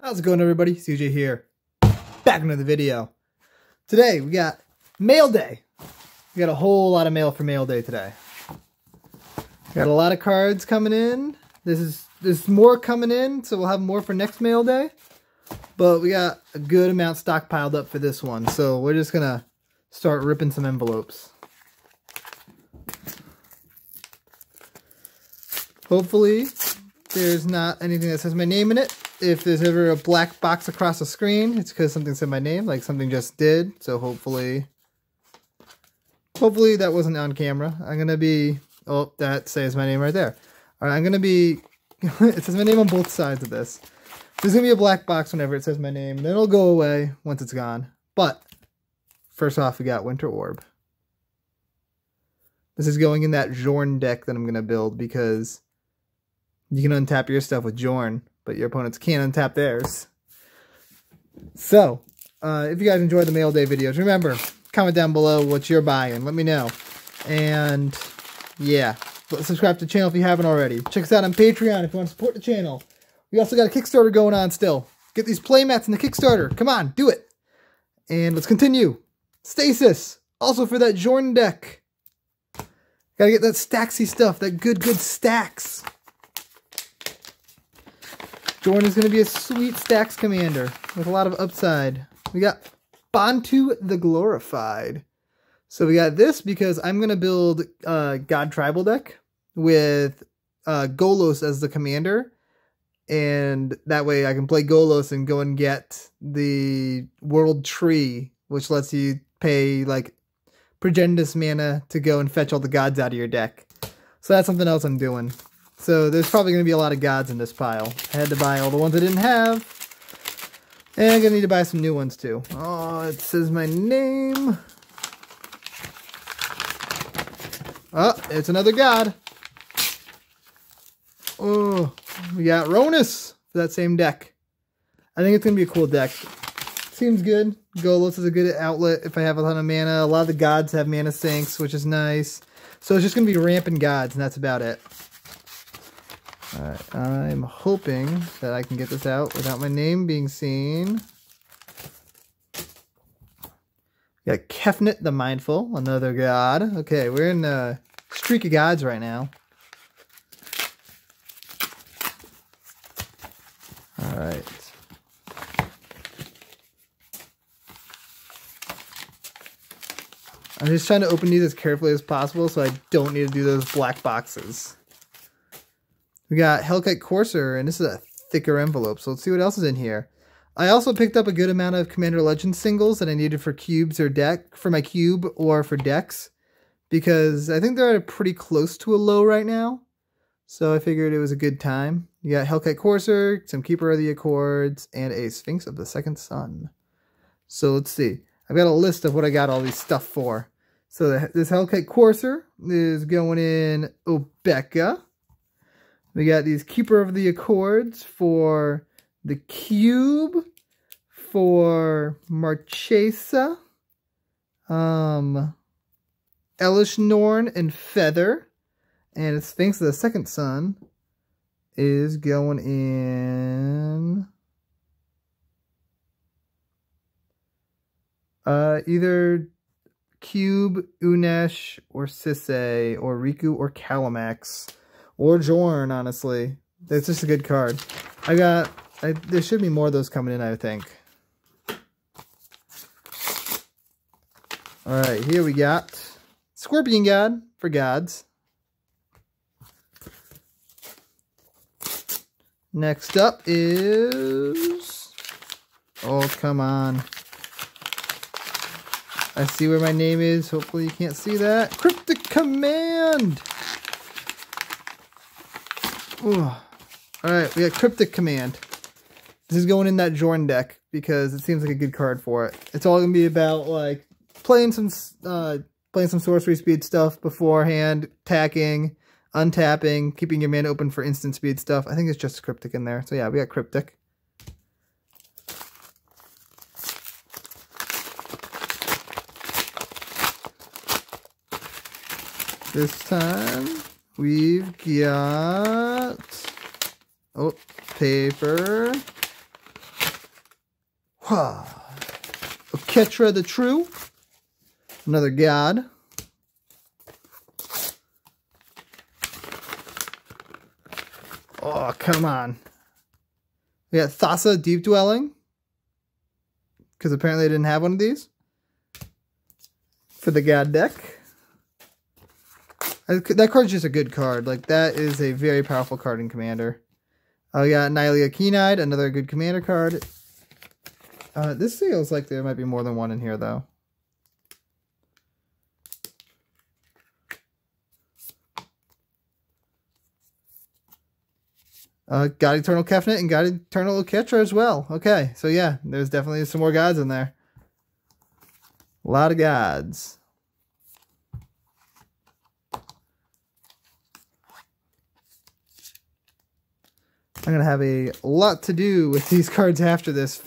How's it going everybody? CJ here. Back into the video. Today we got mail day. We got a whole lot of mail for mail day today. Got a lot of cards coming in. This is there's more coming in, so we'll have more for next mail day. But we got a good amount stockpiled up for this one, so we're just gonna start ripping some envelopes. Hopefully there's not anything that says my name in it. If there's ever a black box across the screen, it's because something said my name, like something just did. So hopefully, hopefully that wasn't on camera. I'm going to be, oh, that says my name right there. All right, I'm going to be, it says my name on both sides of this. There's going to be a black box whenever it says my name. Then it'll go away once it's gone. But, first off, we got Winter Orb. This is going in that Jorn deck that I'm going to build because you can untap your stuff with Jorn, but your opponents can't untap theirs. So, uh, if you guys enjoyed the mail day videos, remember, comment down below what you're buying. Let me know. And, yeah, subscribe to the channel if you haven't already. Check us out on Patreon if you want to support the channel. We also got a Kickstarter going on still. Get these playmats in the Kickstarter. Come on, do it. And let's continue. Stasis, also for that Jorn deck. Gotta get that stacksy stuff, that good, good stax. Jorn is going to be a sweet stax commander with a lot of upside. We got Bontu the Glorified. So we got this because I'm going to build God Tribal deck with uh, Golos as the commander. And that way I can play Golos and go and get the World Tree, which lets you pay like Progenitus mana to go and fetch all the gods out of your deck. So that's something else I'm doing. So there's probably going to be a lot of gods in this pile. I had to buy all the ones I didn't have. And I'm going to need to buy some new ones too. Oh, it says my name. Oh, it's another god. Oh, we got Rhonas for that same deck. I think it's going to be a cool deck. Seems good. Golos is a good outlet if I have a ton of mana. A lot of the gods have mana sinks, which is nice. So it's just going to be ramping gods, and that's about it. I'm hoping that I can get this out without my name being seen. We got Kefnet the Mindful, another god. Okay, we're in a streak of gods right now. Alright. I'm just trying to open these as carefully as possible so I don't need to do those black boxes. We got Hellkite Courser, and this is a thicker envelope, so let's see what else is in here. I also picked up a good amount of Commander Legends singles that I needed for cubes or deck, for my cube or for decks, because I think they're at pretty close to a low right now. So I figured it was a good time. You got Hellkite Courser, some Keeper of the Accords, and a Sphinx of the Second Sun. So let's see. I've got a list of what I got all these stuff for. So this Hellkite Courser is going in Obeka. We got these Keeper of the Accords for the Cube, for Marchesa, um, Elesh Norn and Feather, and it's thanks the Second Sun is going in uh, either Cube, Unesh, or Sisay, or Riku, or Kalamax. Or Jorn, honestly. It's just a good card. I got... I, there should be more of those coming in, I think. Alright, here we got Scorpion God for gods. Next up is... Oh, come on. I see where my name is. Hopefully you can't see that. Cryptic Command! Alright, we got Cryptic Command. This is going in that Jorn deck because it seems like a good card for it. It's all going to be about, like, playing some uh, playing some sorcery speed stuff beforehand, tacking, untapping, keeping your mana open for instant speed stuff. I think it's just Cryptic in there. So yeah, we got Cryptic. This time, We've got... Oh, paper. Oketra the True. Another god. Oh, come on. We got Thassa Deep Dwelling. Because apparently I didn't have one of these. For the God deck. That card's just a good card. Like, that is a very powerful card in Commander. Oh, yeah, Nylea Keen-Eyed, another good Commander card. Uh, this feels like there might be more than one in here, though. Uh, got Eternal Kefnet and got Eternal Oketra as well. Okay, so yeah, there's definitely some more gods in there. A lot of gods. I'm going to have a lot to do with these cards after this,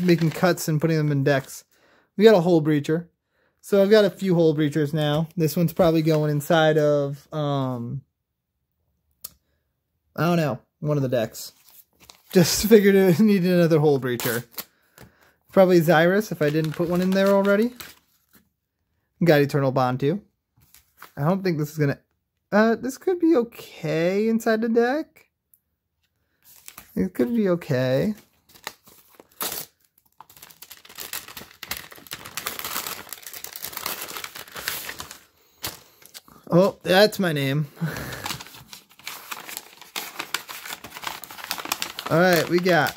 making cuts and putting them in decks. We got a Hull Breacher. So I've got a few Hull Breachers now. This one's probably going inside of, um, I don't know one of the decks. Just figured it needed another Hull Breacher. Probably Xyris if I didn't put one in there already. Got Eternal Bond too. I don't think this is gonna uh this could be okay inside the deck. It could be okay. Oh, that's my name. All right, we got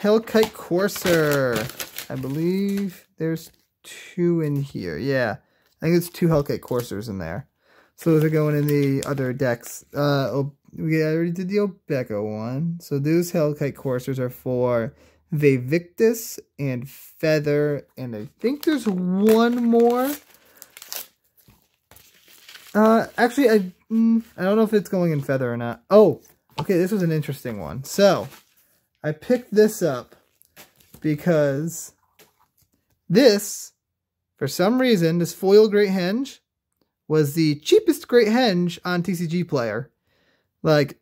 Hellkite Courser. I believe there's two in here. Yeah, I think it's two Hellkite Coursers in there. So those are going in the other decks. Uh, oh, we already did the Obeka one. So those Hellkite Coursers are for Vivictus and Feather. And I think there's one more. Uh, actually, I mm, I don't know if it's going in feather or not. Oh, okay, this was an interesting one. So, I picked this up because this, for some reason, this foil Great Henge was the cheapest Great Henge on TCG Player. Like,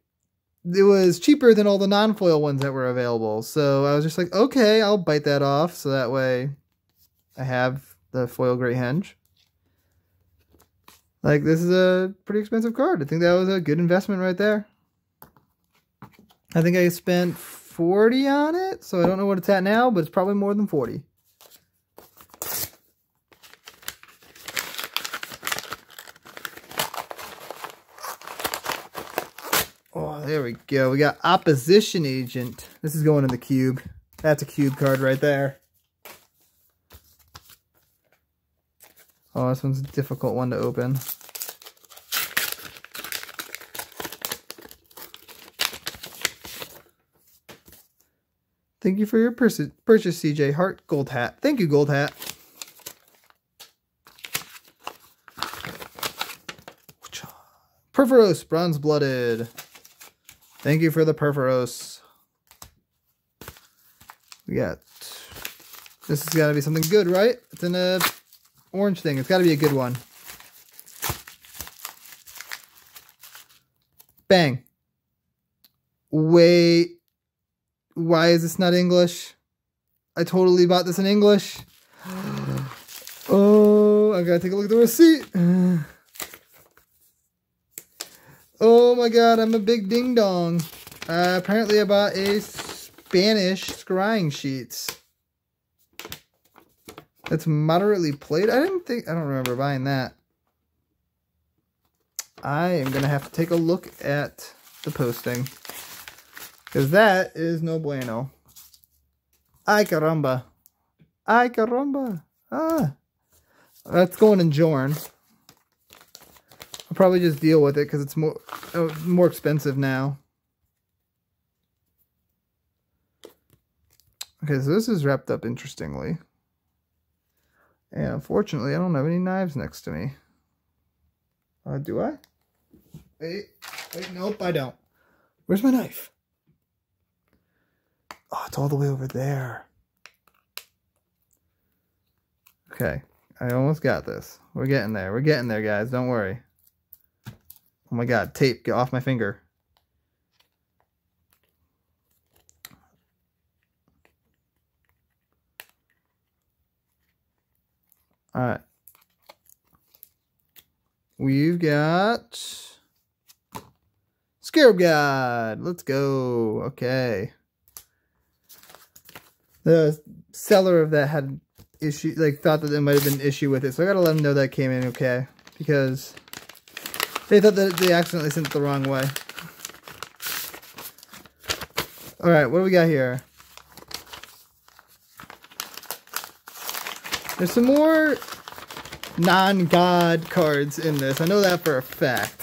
it was cheaper than all the non-foil ones that were available. So I was just like, okay, I'll bite that off. So that way I have the foil Great Henge. Like, this is a pretty expensive card. I think that was a good investment right there. I think I spent 40 on it, so I don't know what it's at now, but it's probably more than 40. Oh, there we go. We got Opposition Agent. This is going in the cube. That's a cube card right there. Oh, this one's a difficult one to open. Thank you for your purchase, CJ Hart. Gold hat. Thank you, Gold hat. Purphoros, bronze blooded. Thank you for the Purphoros. We got. This has got to be something good, right? It's in a uh, orange thing. It's got to be a good one. Bang. Wait. Why is this not English? I totally bought this in English. Oh, I gotta take a look at the receipt. Oh my god, I'm a big ding dong. Uh, apparently I bought a Spanish scrying sheets. That's moderately played. I didn't think, I don't remember buying that. I am going to have to take a look at the posting. Because that is no bueno. Ay caramba. Ay caramba. Ah. That's going in Jorn. I'll probably just deal with it because it's more, uh, more expensive now. Okay, so this is wrapped up interestingly. And unfortunately, I don't have any knives next to me. Uh, do I? Wait, wait, nope, I don't. Where's my knife? Oh, it's all the way over there. Okay, I almost got this. We're getting there. We're getting there, guys. Don't worry. Oh my god, tape, get off my finger. Alright. We've got Scarab God. Let's go. Okay. The seller of that had issue, like thought that there might have been an issue with it. So I got to let him know that came in okay. Because they thought that they accidentally sent it the wrong way. All right, what do we got here? There's some more non-god cards in this. I know that for a fact.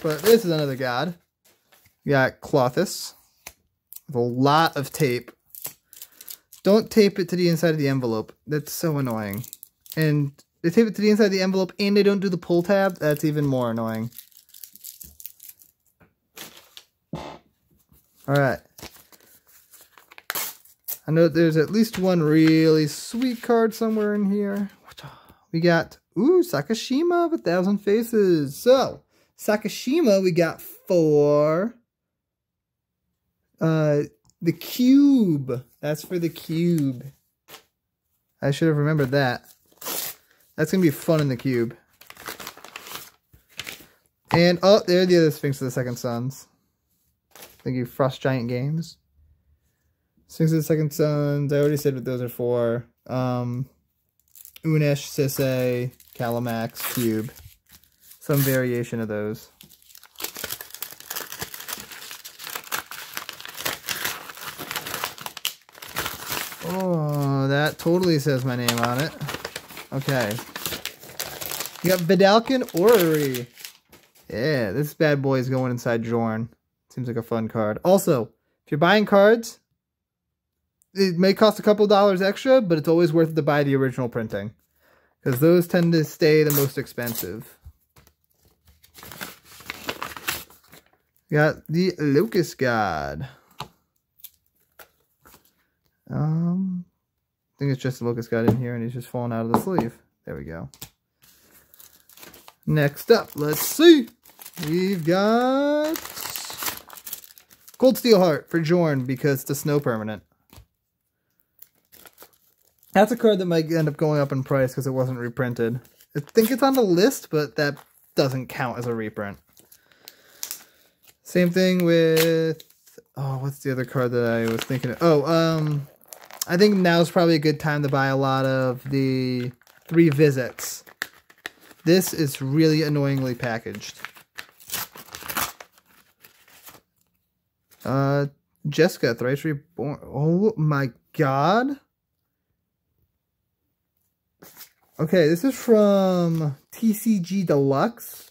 but this is another god. We got Klothys with a lot of tape. Don't tape it to the inside of the envelope. That's so annoying. And they tape it to the inside of the envelope and they don't do the pull tab. That's even more annoying. Alright. I know there's at least one really sweet card somewhere in here. We got, ooh, Sakashima of a Thousand Faces. So, Sakashima we got four. uh, the cube. That's for the cube. I should have remembered that. That's going to be fun in the cube. And, oh, there are the other Sphinx of the Second Suns. Thank you, Frost Giant Games. Sphinx of the Second Suns, I already said what those are for. Um, Unesh, Sisay, Kalamax, Cube. Some variation of those. Oh, that totally says my name on it. Okay. You got Vedalken Orrery. Yeah, this bad boy is going inside Jorn. Seems like a fun card. Also, if you're buying cards, it may cost a couple dollars extra, but it's always worth it to buy the original printing. Because those tend to stay the most expensive. Got the Locust God. Um, I think it's just Locust God in here and he's just falling out of the sleeve. There we go. Next up, let's see. We've got Cold Steel Heart for Jorn because it's a snow permanent. That's a card that might end up going up in price because it wasn't reprinted. I think it's on the list, but that doesn't count as a reprint. Same thing with... Oh, what's the other card that I was thinking of? Oh, um... I think now's probably a good time to buy a lot of the three visits. This is really annoyingly packaged. Uh, Jeska, Thrice Reborn. Oh my god. Okay, this is from TCG Deluxe.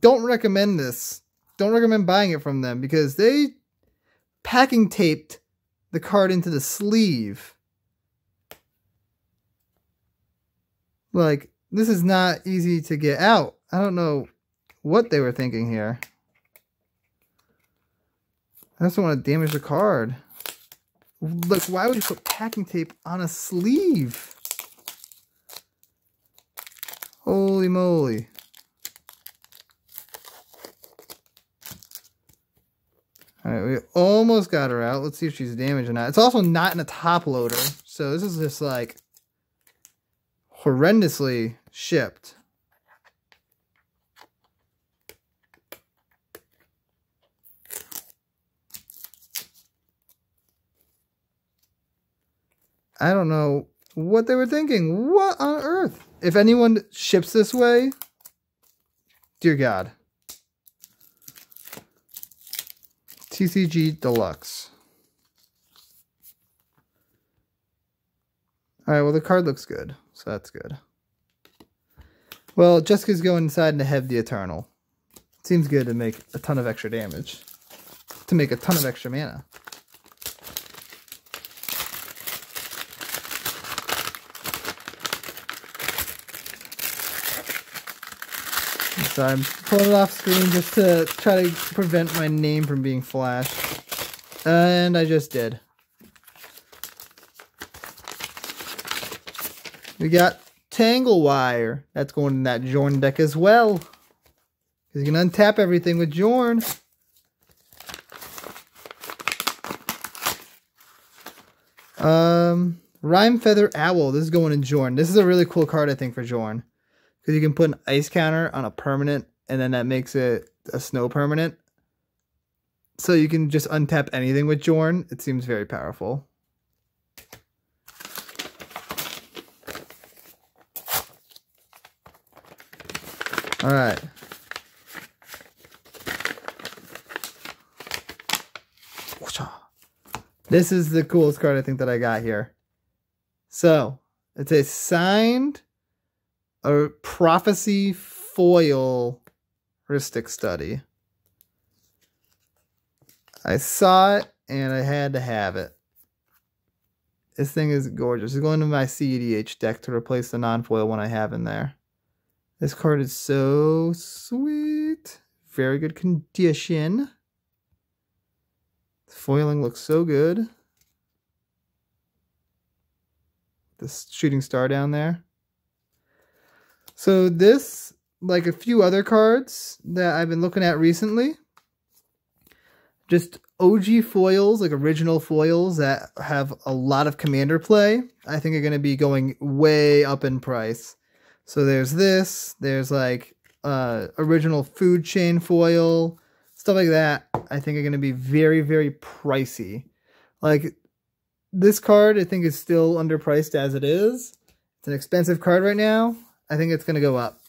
Don't recommend this. Don't recommend buying it from them because they packing taped the card into the sleeve. Like, this is not easy to get out. I don't know what they were thinking here. I just don't want to damage the card. Look, why would you put packing tape on a sleeve? Holy moly. Alright, we almost got her out. Let's see if she's damaged or not. It's also not in a top loader, so this is just like horrendously shipped. I don't know what they were thinking. What on earth? If anyone ships this way, dear God. TCG Deluxe. Alright, well the card looks good, so that's good. Well, Jeska's going inside to have the Eternal. Seems good to make a ton of extra damage. To make a ton of extra mana. So I'm pulling it off screen just to try to prevent my name from being flashed. And I just did. We got Tangle Wire. That's going in that Jorn deck as well. Because you can untap everything with Jorn. Um, Rime Feather Owl. This is going in Jorn. This is a really cool card, I think, for Jorn. Because you can put an ice counter on a permanent, and then that makes it a snow permanent. So you can just untap anything with Jorn. It seems very powerful. All right. This is the coolest card I think that I got here. So, it's a signed a prophecy foil Rhystic Study. I saw it and I had to have it. This thing is gorgeous. It's going to my CEDH deck to replace the non-foil one I have in there. This card is so sweet. Very good condition. The foiling looks so good. The shooting star down there. So this, like a few other cards that I've been looking at recently, just OG foils, like original foils that have a lot of commander play, I think are going to be going way up in price. So there's this, there's like uh, original food chain foil, stuff like that, I think are going to be very, very pricey. Like this card, I think is still underpriced as it is. It's an expensive card right now. I think it's going to go up.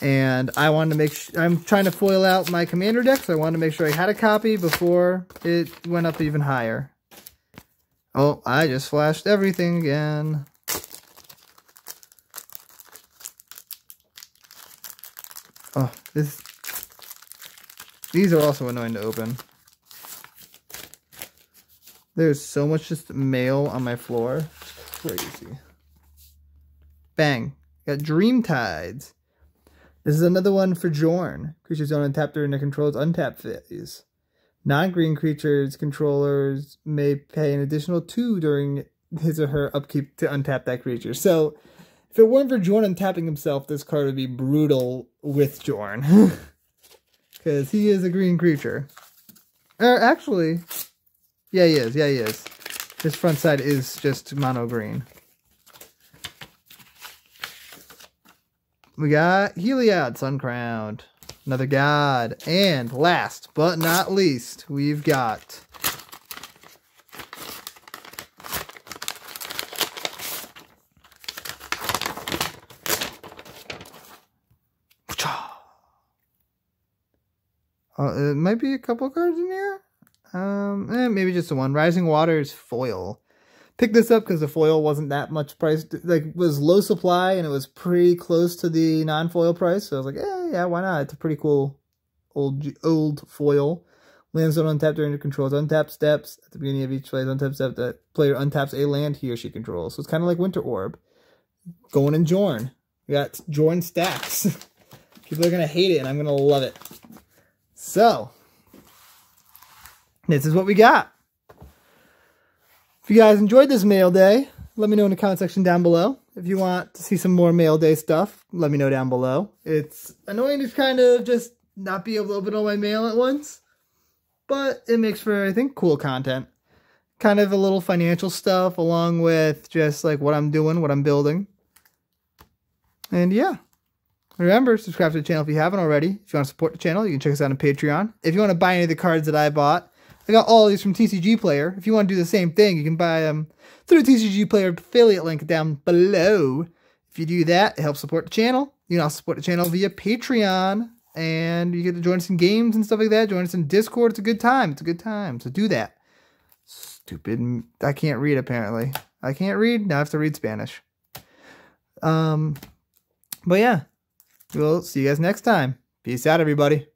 And I wanted to make sure, I'm trying to foil out my commander deck, so I wanted to make sure I had a copy before it went up even higher. Oh, I just flashed everything again. Oh, this... These are also annoying to open. There's so much just mail on my floor. It's crazy. Bang. Got Dream Tides. This is another one for Jorn. Creatures don't untap during the control's untap phase. Non-green creatures controllers may pay an additional two during his or her upkeep to untap that creature. So, if it weren't for Jorn untapping himself, this card would be brutal with Jorn. Because he is a green creature. Or actually, yeah, he is. Yeah, he is. His front side is just mono green. We got Heliod, Suncrowned, another god. And last but not least, we've got Uh, it might be a couple cards in here. Um, eh, maybe just the one. Rising Waters foil picked this up because the foil wasn't that much priced. Like, was low supply and it was pretty close to the non-foil price. So I was like, eh, yeah, why not? It's a pretty cool old old foil. Lands don't untap during the controls. Untap steps at the beginning of each phase. Untap step that player untaps a land he or she controls. So it's kind of like Winter Orb. Going in Jorn. We got Jorn stax. People are going to hate it and I'm going to love it. So, this is what we got. If you guys enjoyed this mail day, let me know in the comment section down below. If you want to see some more mail day stuff, let me know down below. It's annoying to kind of just not be able to open all my mail at once, but it makes for, I think, cool content. Kind of a little financial stuff along with just like what I'm doing, what I'm building. And yeah. Remember, subscribe to the channel if you haven't already. If you want to support the channel, you can check us out on Patreon. If you want to buy any of the cards that I bought, I got all these from TCG Player. If you want to do the same thing, you can buy them through the TCG Player affiliate link down below. If you do that, it helps support the channel. You can also support the channel via Patreon. And you get to join us in games and stuff like that. Join us in Discord. It's a good time. It's a good time. So do that. Stupid. I can't read, apparently. I can't read. Now I have to read Spanish. Um, But yeah. We'll see you guys next time. Peace out, everybody.